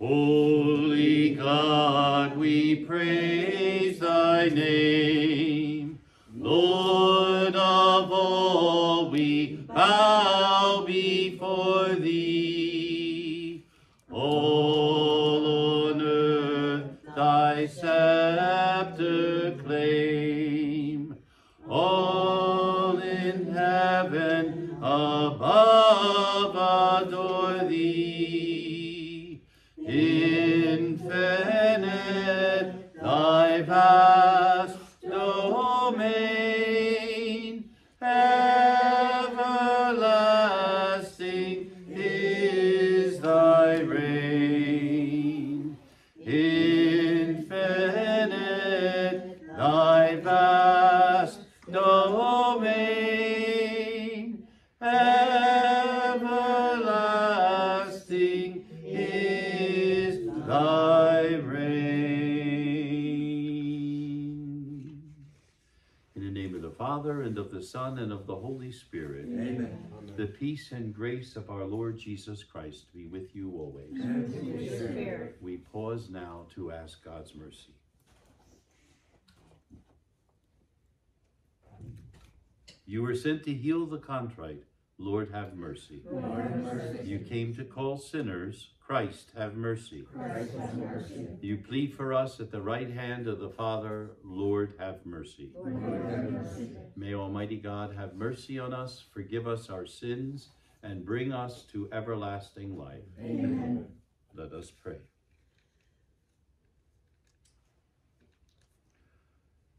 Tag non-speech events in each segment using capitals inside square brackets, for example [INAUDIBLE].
Holy God, we praise thy name. Infinite thy vast domain, everlasting is thy reign. In the name of the Father, and of the Son, and of the Holy Spirit. Amen. The peace and grace of our Lord Jesus Christ be with you always. Spirit. We pause now to ask God's mercy. You were sent to heal the contrite. Lord, have mercy. Lord have mercy. You came to call sinners. Christ, have mercy. Christ have mercy. You plead for us at the right hand of the Father. Lord, have mercy. Lord have mercy. May Almighty God have mercy on us, forgive us our sins, and bring us to everlasting life. Amen. Let us pray.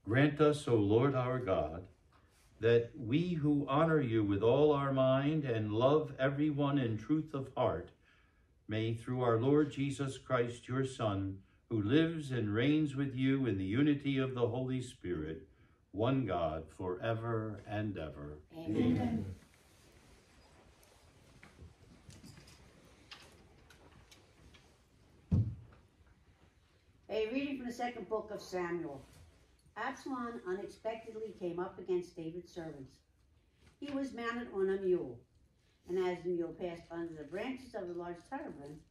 Grant us, O Lord our God, that we who honor you with all our mind and love everyone in truth of heart, may through our Lord Jesus Christ, your Son, who lives and reigns with you in the unity of the Holy Spirit, one God, forever and ever. Amen. A reading from the second book of Samuel. Absalom unexpectedly came up against David's servants. He was mounted on a mule, and as the mule passed under the branches of a large terebinth,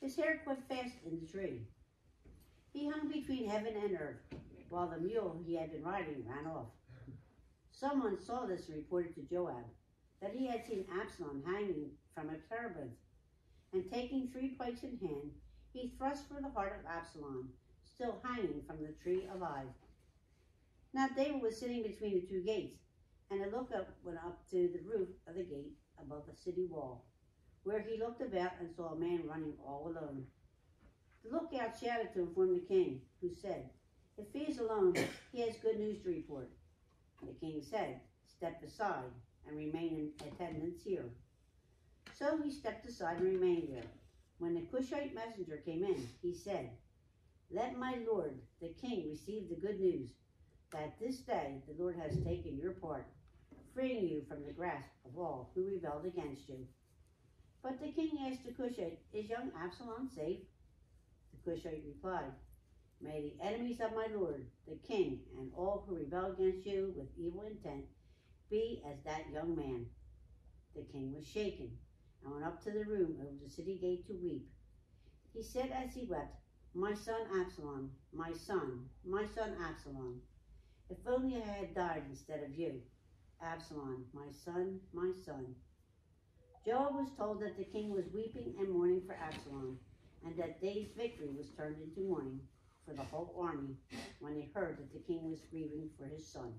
his hair caught fast in the tree. He hung between heaven and earth, while the mule he had been riding ran off. Someone saw this and reported to Joab that he had seen Absalom hanging from a terebinth, and taking three pikes in hand, he thrust for the heart of Absalom, still hanging from the tree alive. Now David was sitting between the two gates, and a lookout went up to the roof of the gate above the city wall, where he looked about and saw a man running all alone. The lookout shouted to inform the king, who said, If he is alone, he has good news to report. The king said, Step aside and remain in attendance here. So he stepped aside and remained there. When the Cushite messenger came in, he said, Let my lord, the king, receive the good news that this day the Lord has taken your part, freeing you from the grasp of all who rebelled against you. But the king asked the Cushite, Is young Absalom safe? The Cushite replied, May the enemies of my lord, the king, and all who rebel against you with evil intent be as that young man. The king was shaken and went up to the room over the city gate to weep. He said as he wept, My son Absalom, my son, my son Absalom, if only I had died instead of you. Absalom, my son, my son. Joab was told that the king was weeping and mourning for Absalom, and that David's victory was turned into mourning for the whole army when they heard that the king was grieving for his son.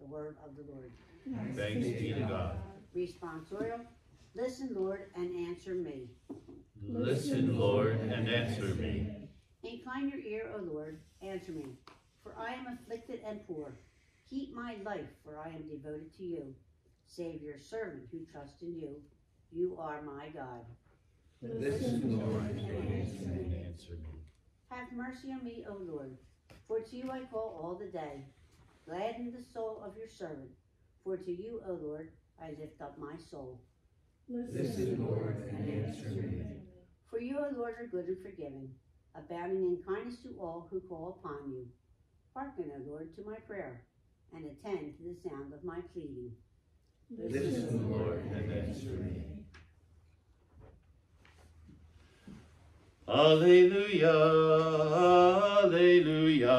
The word of the Lord. Thanks be to God. Responsorial, listen, Lord, and answer me. Listen, Lord, and answer me. Incline your ear, O Lord, answer me. For I am afflicted and poor. Keep my life, for I am devoted to you. Save your servant who trusts in you. You are my God. Listen, Lord, and Listen answer and me. answer me. Have mercy on me, O Lord, for to you I call all the day. Gladden the soul of your servant, for to you, O Lord, I lift up my soul. Listen, Lord, and answer me. For you, O Lord, are good and forgiving, abounding in kindness to all who call upon you. Hearken, O Lord, to my prayer, and attend to the sound of my pleading. Listen, Lord, and answer me. Alleluia, Alleluia,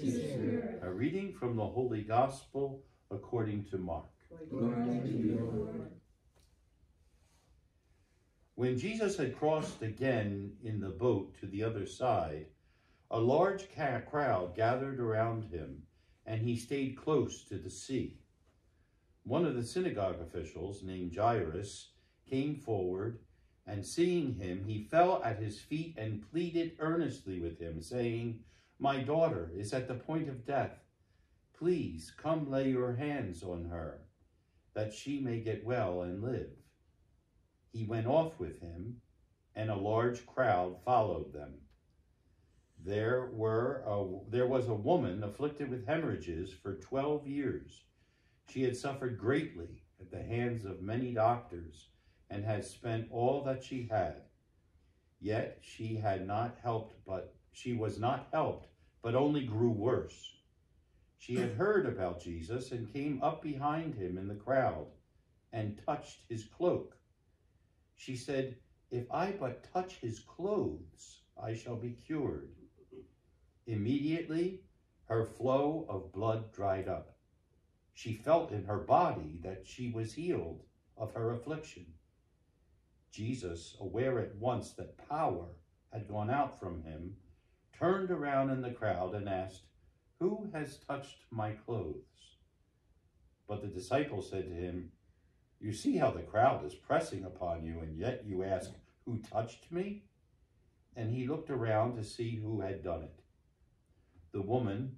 A reading from the Holy Gospel according to Mark. To. When Jesus had crossed again in the boat to the other side, a large crowd gathered around him, and he stayed close to the sea. One of the synagogue officials, named Jairus, came forward, and seeing him, he fell at his feet and pleaded earnestly with him, saying, My daughter is at the point of death. Please come lay your hands on her, that she may get well and live. He went off with him, and a large crowd followed them. There were a, there was a woman afflicted with hemorrhages for twelve years. She had suffered greatly at the hands of many doctors, and had spent all that she had. Yet she had not helped, but she was not helped, but only grew worse. She had heard about Jesus and came up behind him in the crowd and touched his cloak. She said, If I but touch his clothes, I shall be cured. Immediately, her flow of blood dried up. She felt in her body that she was healed of her affliction. Jesus, aware at once that power had gone out from him, turned around in the crowd and asked, Who has touched my clothes? But the disciples said to him, You see how the crowd is pressing upon you, and yet you ask, Who touched me? And he looked around to see who had done it. The woman,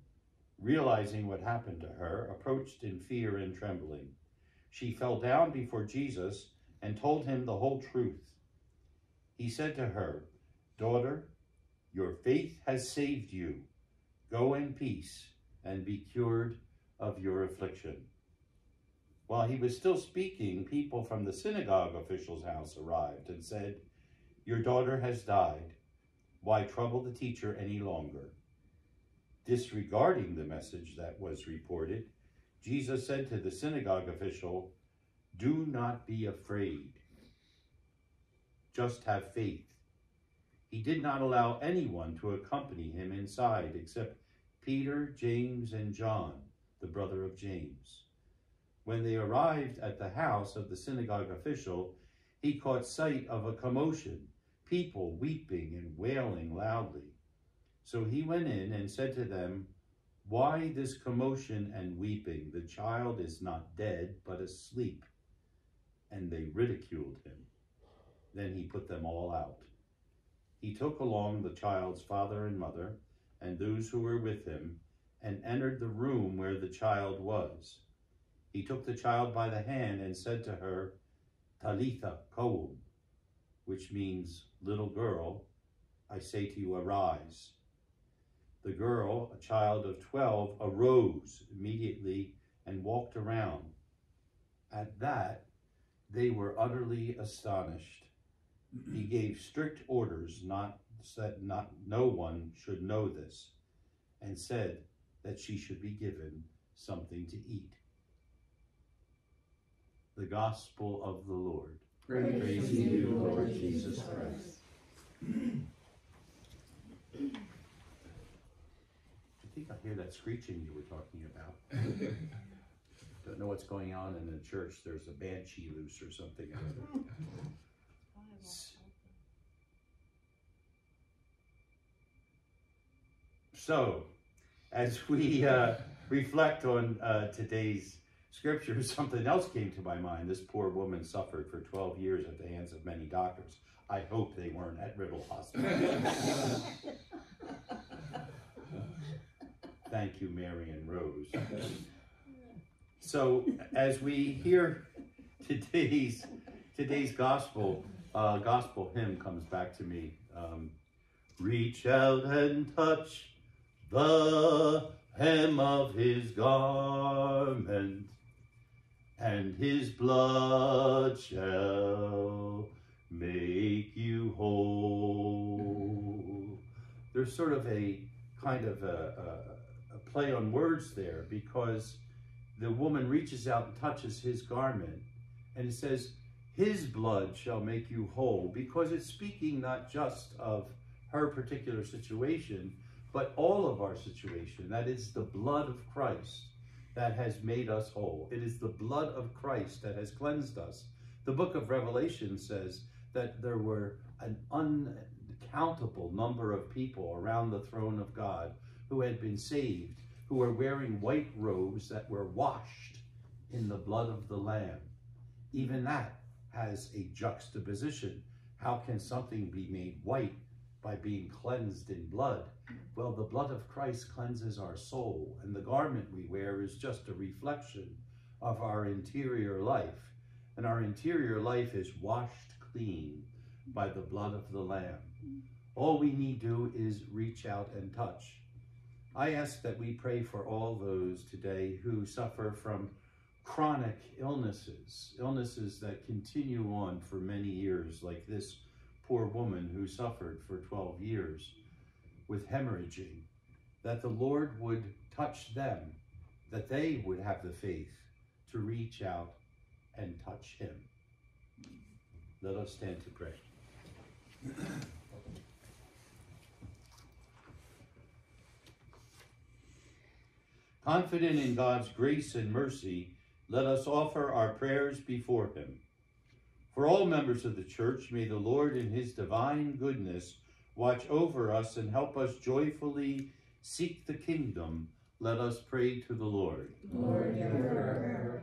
realizing what happened to her, approached in fear and trembling. She fell down before Jesus and told him the whole truth. He said to her, Daughter, your faith has saved you. Go in peace and be cured of your affliction. While he was still speaking, people from the synagogue official's house arrived and said, Your daughter has died. Why trouble the teacher any longer? Disregarding the message that was reported, Jesus said to the synagogue official, Do not be afraid. Just have faith. He did not allow anyone to accompany him inside except Peter, James, and John, the brother of James. When they arrived at the house of the synagogue official, he caught sight of a commotion, people weeping and wailing loudly. So he went in and said to them, Why this commotion and weeping? The child is not dead, but asleep. And they ridiculed him. Then he put them all out. He took along the child's father and mother, and those who were with him, and entered the room where the child was. He took the child by the hand and said to her, Talitha koum, which means, little girl, I say to you, arise. The girl, a child of twelve, arose immediately and walked around. At that, they were utterly astonished. He gave strict orders not that not no one should know this, and said that she should be given something to eat. The Gospel of the Lord. Praise, Praise to to you, you, Lord Lord Jesus Jesus Christ. I think I hear that screeching you were talking about. [LAUGHS] Don't know what's going on in the church. There's a banshee loose or something. [LAUGHS] So, as we uh, reflect on uh, today's scripture, [LAUGHS] something else came to my mind. This poor woman suffered for 12 years at the hands of many doctors. I hope they weren't at Riddle Hospital. [LAUGHS] Thank you, Mary and Rose. So, as we hear today's today's gospel uh, gospel hymn comes back to me. Um, Reach out and touch the hem of his garment, and his blood shall make you whole. There's sort of a kind of a, a, a play on words there because the woman reaches out and touches his garment and it says, His blood shall make you whole because it's speaking not just of her particular situation, but all of our situation. That is the blood of Christ that has made us whole. It is the blood of Christ that has cleansed us. The book of Revelation says that there were an uncountable number of people around the throne of God who had been saved, who were wearing white robes that were washed in the blood of the Lamb. Even that has a juxtaposition. How can something be made white by being cleansed in blood? Well, the blood of Christ cleanses our soul, and the garment we wear is just a reflection of our interior life. And our interior life is washed clean by the blood of the Lamb. All we need do is reach out and touch. I ask that we pray for all those today who suffer from chronic illnesses, illnesses that continue on for many years, like this poor woman who suffered for 12 years with hemorrhaging, that the Lord would touch them, that they would have the faith to reach out and touch him. Let us stand to pray. Confident in God's grace and mercy, let us offer our prayers before him. For all members of the church, may the Lord in his divine goodness watch over us and help us joyfully seek the kingdom. Let us pray to the Lord. Lord, hear our.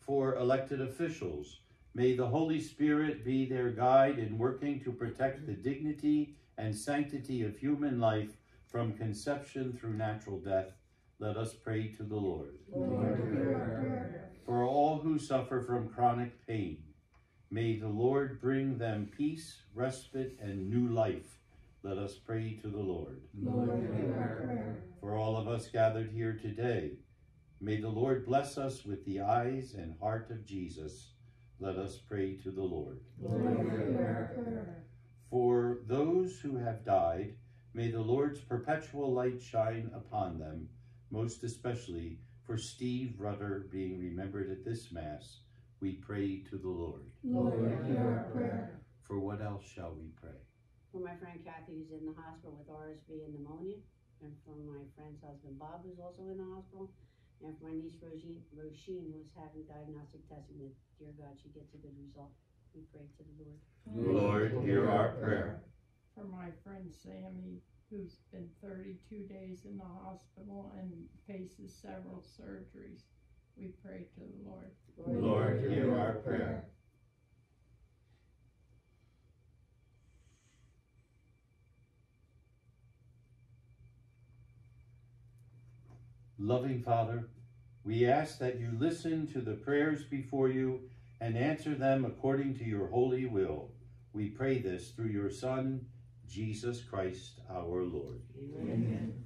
For elected officials, may the Holy Spirit be their guide in working to protect the dignity and sanctity of human life from conception through natural death. Let us pray to the Lord. Lord, hear our. For all who suffer from chronic pain, may the Lord bring them peace, respite, and new life. Let us pray to the Lord. Lord, hear our prayer. For all of us gathered here today, may the Lord bless us with the eyes and heart of Jesus. Let us pray to the Lord. Lord, hear our prayer. For those who have died, may the Lord's perpetual light shine upon them, most especially for Steve Rudder being remembered at this Mass. We pray to the Lord. Lord, hear our prayer. For what else shall we pray? For my friend Kathy, who's in the hospital with RSV and pneumonia, and for my friend's husband Bob, who's also in the hospital, and for my niece Roisin, Roisin who's having diagnostic testing. That dear God, she gets a good result. We pray to the Lord. Lord, hear our prayer. for my friend Sammy, who's been 32 days in the hospital and faces several surgeries. We pray to the Lord. Lord, hear our prayer. Loving Father, we ask that you listen to the prayers before you and answer them according to your holy will. We pray this through your Son, Jesus Christ our Lord. Amen.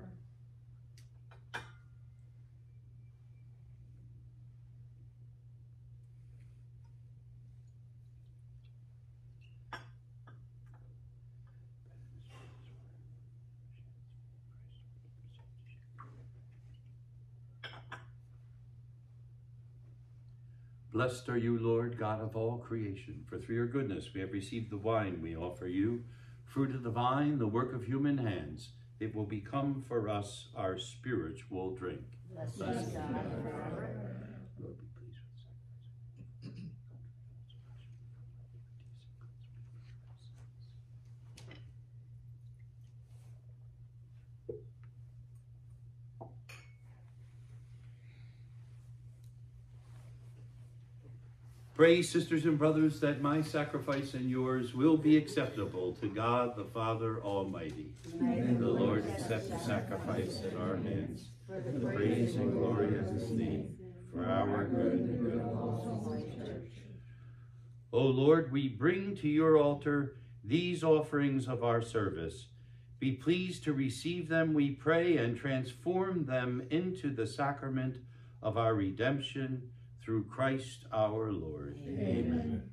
Blessed Blessed be be God. God forever. Blessed are you, Lord, God of all creation, for through your goodness we have received the wine we offer you, fruit of the vine, the work of human hands. It will become for us our spiritual drink. Blessed Blessed be be God God forever. Lord, be pleased with sacrifice. Pray, sisters and brothers, that my sacrifice and yours will be acceptable to God the Father Almighty. May The Lord accept the sacrifice at our hands, for the praise and glory of his name, for our good and good of all. Church. O Lord, we bring to your altar these offerings of our service. Be pleased to receive them, we pray, and transform them into the sacrament of our redemption through Christ our Lord. Amen.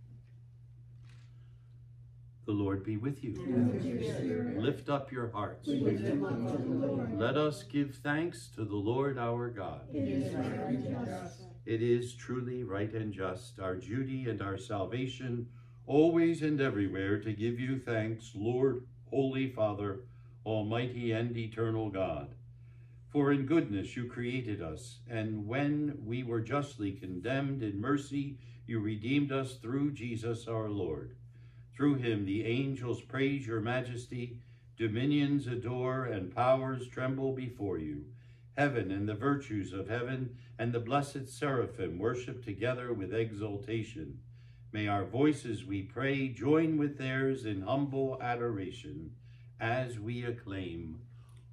The Lord be with you. And with your spirit. Lift up your hearts. We lift them up to the Lord. Let us give thanks to the Lord our God. It is right and just. It is truly right and just, our duty and our salvation, always and everywhere to give you thanks, Lord, Holy Father, Almighty and eternal God. For in goodness you created us, and when we were justly condemned, in mercy you redeemed us through Jesus our Lord. Through him the angels praise your majesty, dominions adore, and powers tremble before you. Heaven and the virtues of heaven and the blessed seraphim worship together with exultation. May our voices, we pray, join with theirs in humble adoration as we acclaim,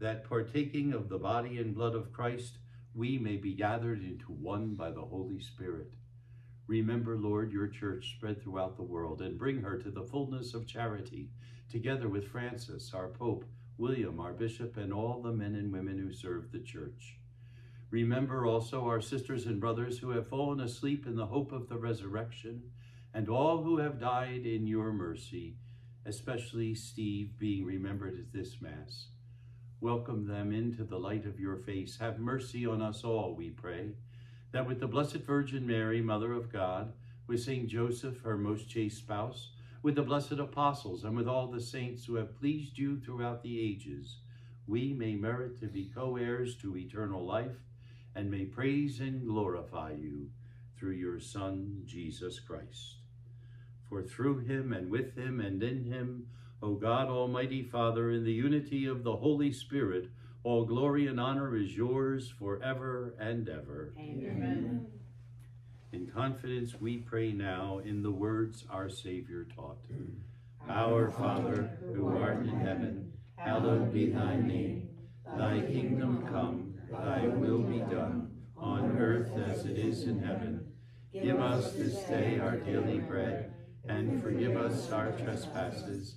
that partaking of the body and blood of Christ, we may be gathered into one by the Holy Spirit. Remember, Lord, your church spread throughout the world and bring her to the fullness of charity, together with Francis, our Pope, William, our Bishop, and all the men and women who serve the church. Remember also our sisters and brothers who have fallen asleep in the hope of the resurrection, and all who have died in your mercy, especially Steve being remembered at this Mass. Welcome them into the light of your face. Have mercy on us all, we pray, that with the Blessed Virgin Mary, Mother of God, with Saint Joseph, her most chaste spouse, with the blessed apostles, and with all the saints who have pleased you throughout the ages, we may merit to be co-heirs to eternal life, and may praise and glorify you through your Son, Jesus Christ. For through him, and with him, and in him, O God, Almighty Father, in the unity of the Holy Spirit, all glory and honor is yours forever and ever. Amen. In confidence we pray now in the words our Savior taught. Our Father, who art in heaven, hallowed be thy name. Thy kingdom come, thy will be done, on earth as it is in heaven. Give us this day our daily bread, and forgive us our trespasses,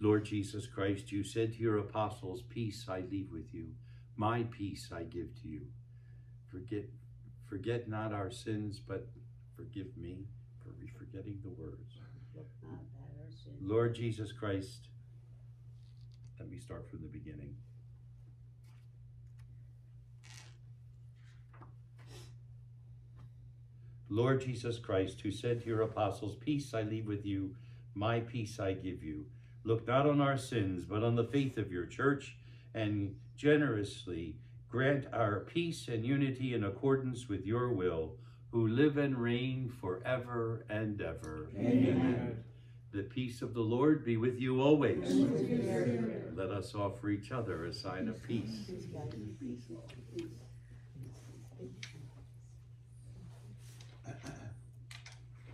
Lord Jesus Christ, you said to your apostles, Peace I leave with you, my peace I give to you. Forget, forget not our sins, but forgive me for forgetting the words. Lord Jesus Christ, let me start from the beginning. Lord Jesus Christ, who said to your apostles, Peace I leave with you, my peace I give you. Look not on our sins, but on the faith of your church, and generously grant our peace and unity in accordance with your will, who live and reign forever and ever. Amen. The peace of the Lord be with you always. Let us offer each other a sign of peace.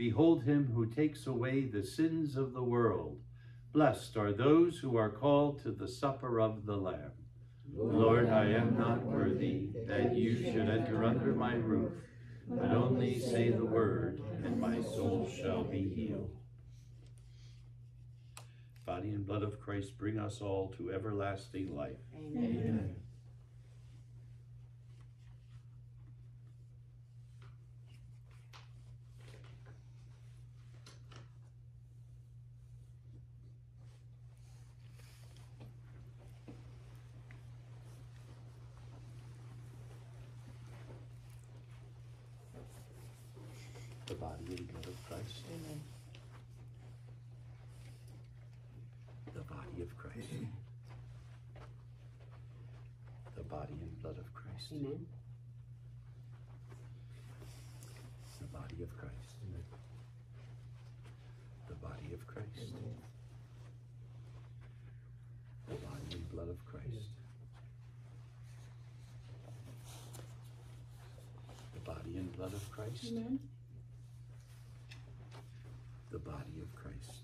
Behold him who takes away the sins of the world. Blessed are those who are called to the supper of the Lamb. Lord, I am not worthy that you should enter under my roof, but only say the word, and my soul shall be healed. Body and blood of Christ bring us all to everlasting life. Amen. The body and blood of Christ. Amen. The body of Christ. The body and blood of Christ. Amen. The body of Christ. Amen. The body of Christ. The body and blood of Christ. The body and blood of Christ. Amen. The body of Christ.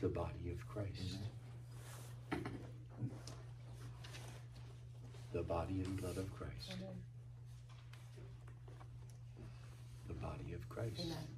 The body of Christ. The body and blood of Christ. Amen. The body of Christ. Amen.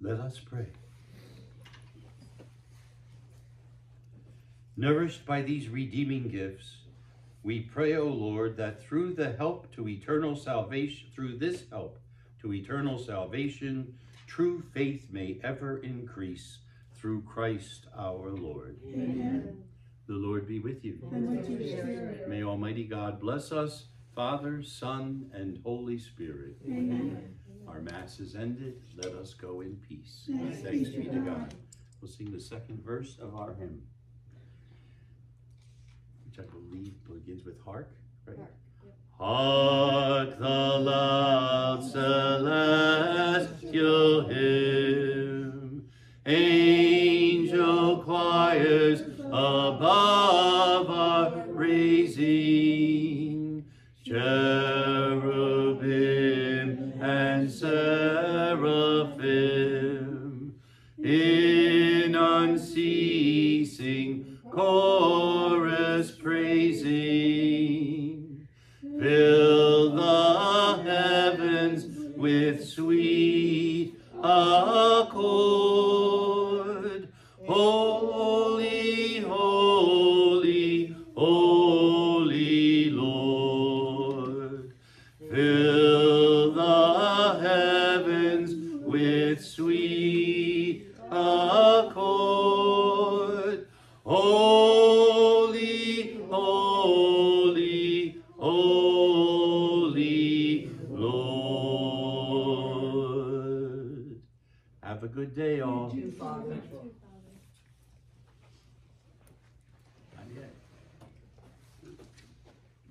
Let us pray. Nourished by these redeeming gifts, we pray, O Lord, that through the help to eternal salvation, through this help to eternal salvation, true faith may ever increase through Christ our Lord. Amen. The Lord be with you. And with your spirit. May Almighty God bless us, Father, Son, and Holy Spirit. Amen. Our Mass is ended. Let us go in peace. Thanks Thanks be be to to God. God. We'll sing the second verse of our hymn, which I believe begins with hark, right? Hark the loud celestial hymn, angel choirs above are raising, cherubim